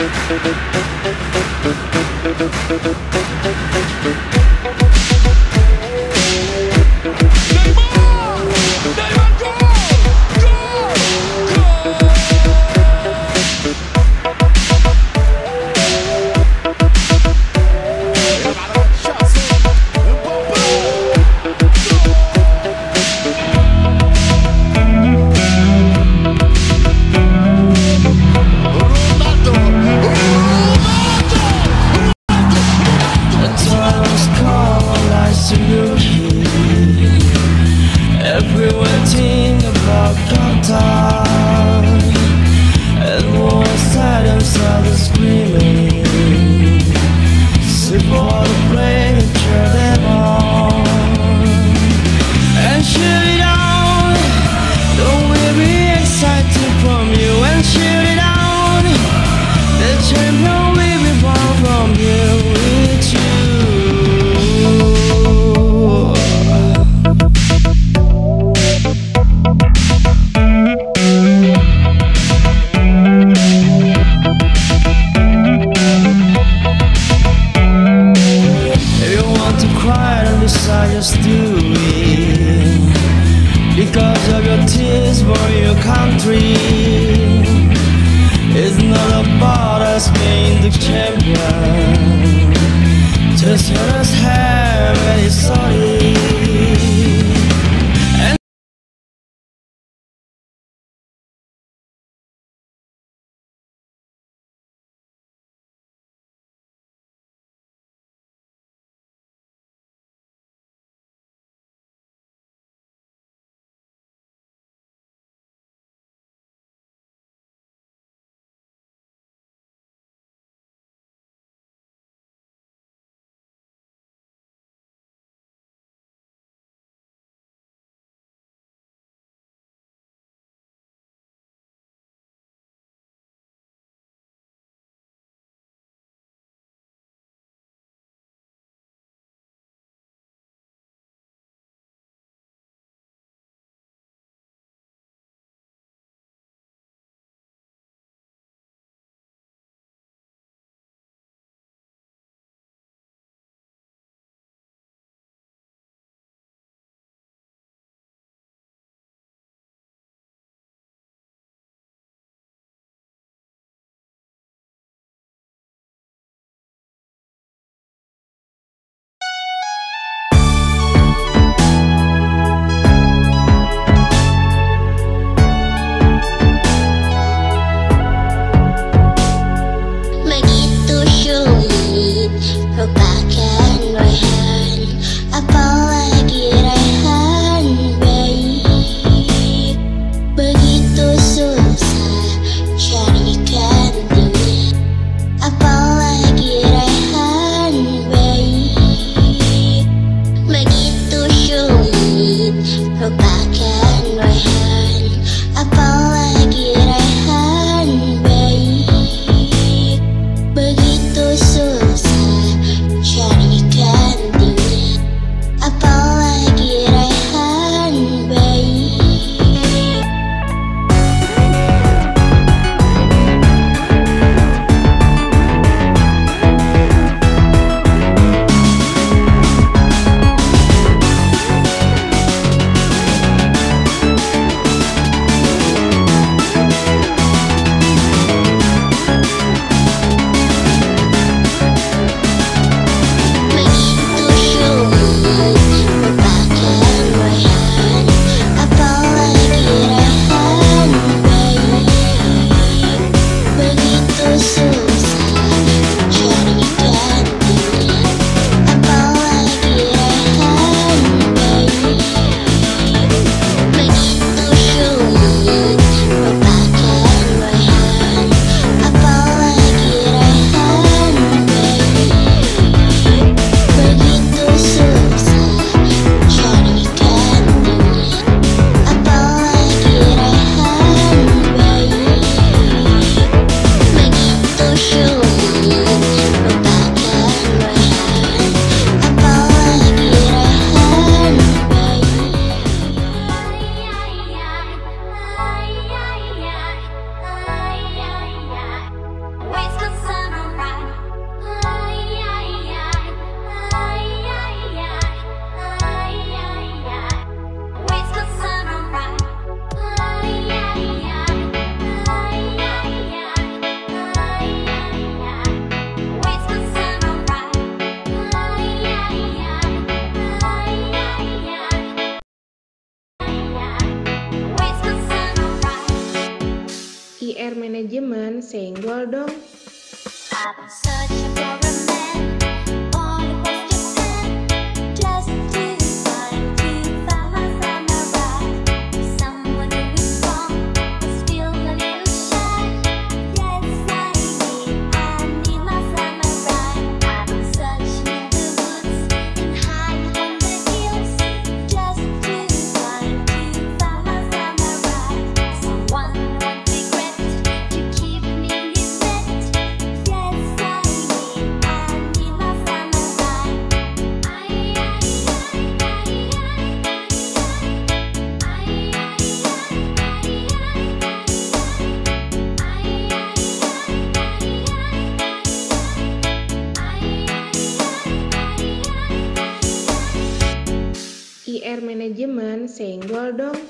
Times dengan senggol dong. I'm searching for a manajemen, senggol dong.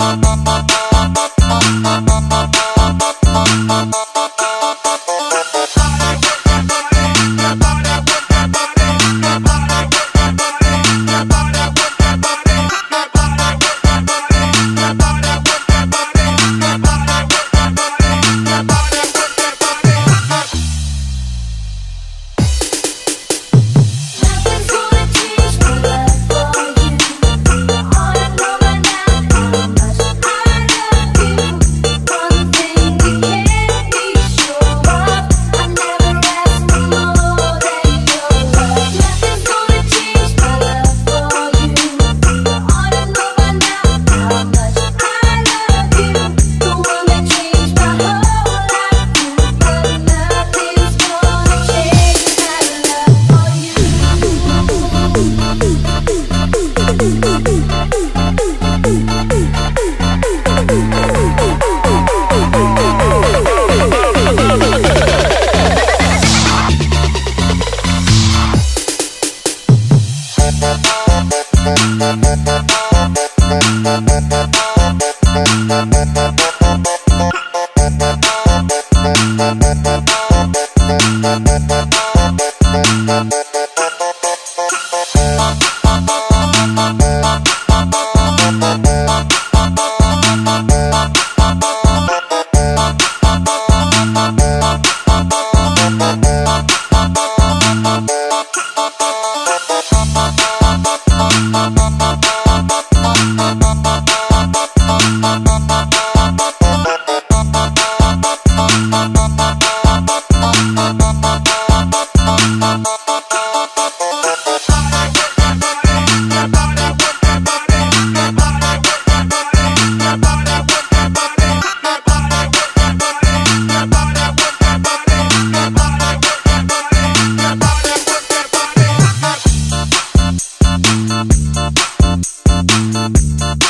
Mama, mama, mama. Bye.